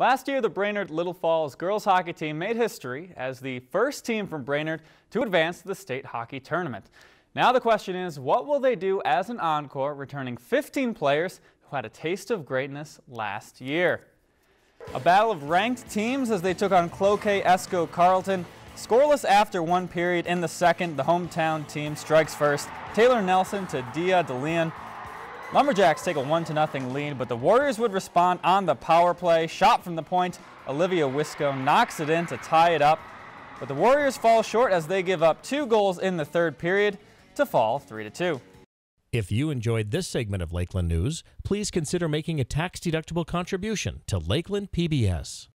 Last year, the Brainerd Little Falls girls hockey team made history as the first team from Brainerd to advance to the state hockey tournament. Now the question is, what will they do as an encore, returning 15 players who had a taste of greatness last year? A battle of ranked teams as they took on Cloquet Esko Carlton. Scoreless after one period in the second, the hometown team strikes first. Taylor Nelson to Dia DeLeon Lumberjacks take a 1-0 lead, but the Warriors would respond on the power play. Shot from the point, Olivia Wisco knocks it in to tie it up. But the Warriors fall short as they give up two goals in the third period to fall 3 to 2. If you enjoyed this segment of Lakeland News, please consider making a tax-deductible contribution to Lakeland PBS.